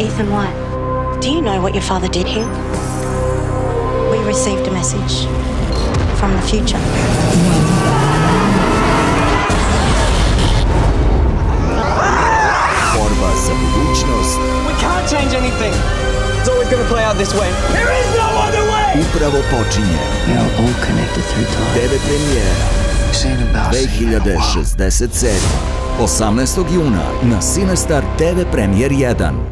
Ethan White, do you know what your father did here? We received a message from the future. Borba za budućnost We can't change anything. It's always going to play out this way. There is no other way! upravo počinje. We are all connected through time. TV premijera 2067. 18. juna na CineStar TV Premiere 1.